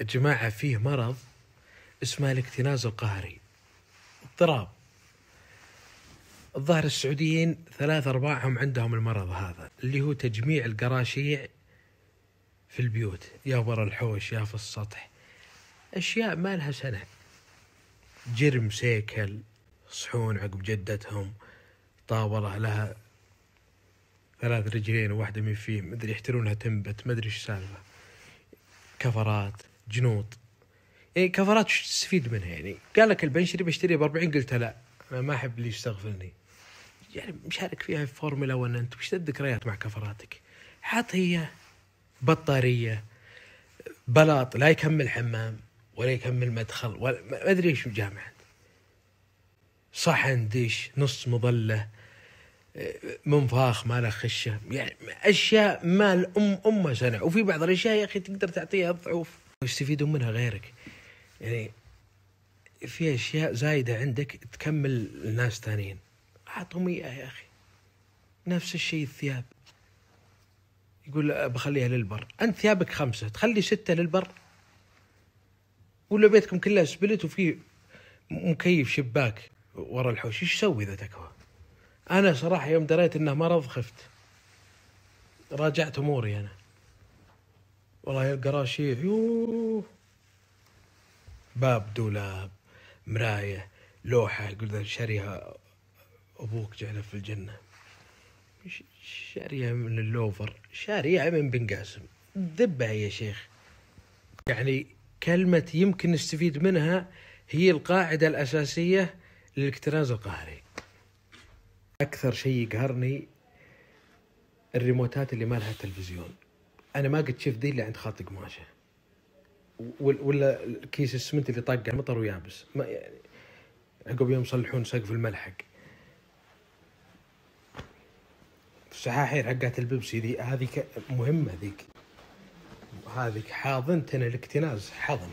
يا جماعة فيه مرض اسمه الاكتناز القهري. اضطراب. الظاهر السعوديين ثلاث أرباعهم عندهم المرض هذا اللي هو تجميع القراشيع في البيوت. يا ورا الحوش يا في السطح. أشياء ما لها سنة. جرم سيكل صحون عقب جدتهم طاولة لها ثلاث رجلين وواحدة من فيه مدري يحترونها تنبت مدري إيش السالفة كفرات. جنوط يعني كفرات وش تستفيد منها يعني. قال لك البنشري بشتري ب 40 قلت لا أنا ما أحب اللي يستغفلني يعني مشارك فيها في فورمولا 1 أنت وش الذكريات مع كفراتك؟ حط هي بطارية بلاط لا يكمل حمام ولا يكمل مدخل ولا ما أدري إيش جامع صحن ديش نص مظلة منفاخ ما له خشة. يعني أشياء ما الام أمة سنه وفي بعض الأشياء يا أخي تقدر تعطيها الضعوف ويستفيدون منها غيرك. يعني في أشياء زايدة عندك تكمل الناس ثانيين أعطهم إياها يا أخي. نفس الشيء الثياب. يقول بخليها للبر. أنت ثيابك خمسة تخلي ستة للبر. ولا بيتكم كلها سبلت وفي مكيف شباك ورا الحوش. إيش تسوي إذا تكوى؟ أنا صراحة يوم دريت إنه مرض خفت. راجعت أموري أنا. والله القراشيع يوه باب دولاب مراية لوحة يقول ذا شاريها أبوك جعله في الجنة. شاريها من اللوفر شاريها من بن قاسم. ذبها يا شيخ. يعني كلمة يمكن نستفيد منها هي القاعدة الأساسية للاكتناز القهري أكثر شيء يقهرني الريموتات اللي ما لها تلفزيون. أنا ما قد شفت ذي إلا عند خاط قماشة. ولا كيس السمنت اللي طاقه مطر ويابس. ما يعني عقب يوم يصلحون سقف الملحق. السحاحير حقات البيبسي ذي هذه مهمة ذيك. هذه حاضنتنا الاكتناز حضن